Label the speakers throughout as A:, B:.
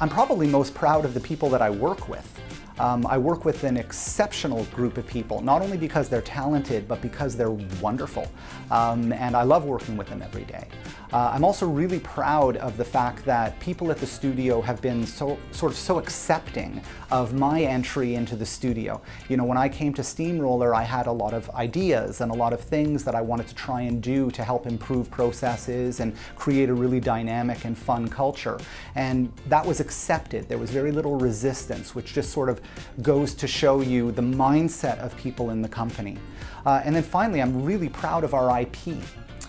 A: I'm probably most proud of the people that I work with. Um, I work with an exceptional group of people, not only because they're talented, but because they're wonderful. Um, and I love working with them every day. Uh, I'm also really proud of the fact that people at the studio have been so sort of so accepting of my entry into the studio. You know, when I came to Steamroller, I had a lot of ideas and a lot of things that I wanted to try and do to help improve processes and create a really dynamic and fun culture. And that was accepted. There was very little resistance, which just sort of goes to show you the mindset of people in the company. Uh, and then finally, I'm really proud of our IP.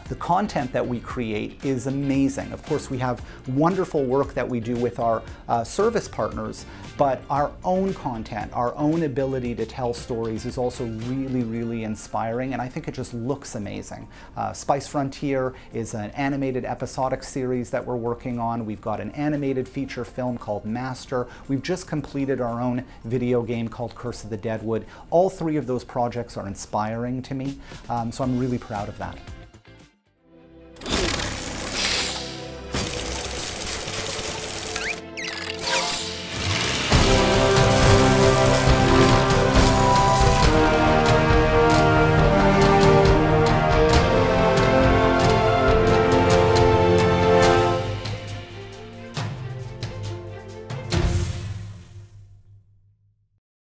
A: The content that we create is amazing. Of course, we have wonderful work that we do with our uh, service partners, but our own content, our own ability to tell stories is also really, really inspiring, and I think it just looks amazing. Uh, Spice Frontier is an animated episodic series that we're working on. We've got an animated feature film called Master. We've just completed our own video game called Curse of the Deadwood. All three of those projects are inspiring to me, um, so I'm really proud of that.